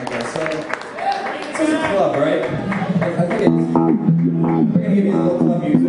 Okay, so this is a club, right? I, I think it's. We're gonna give you a little club music.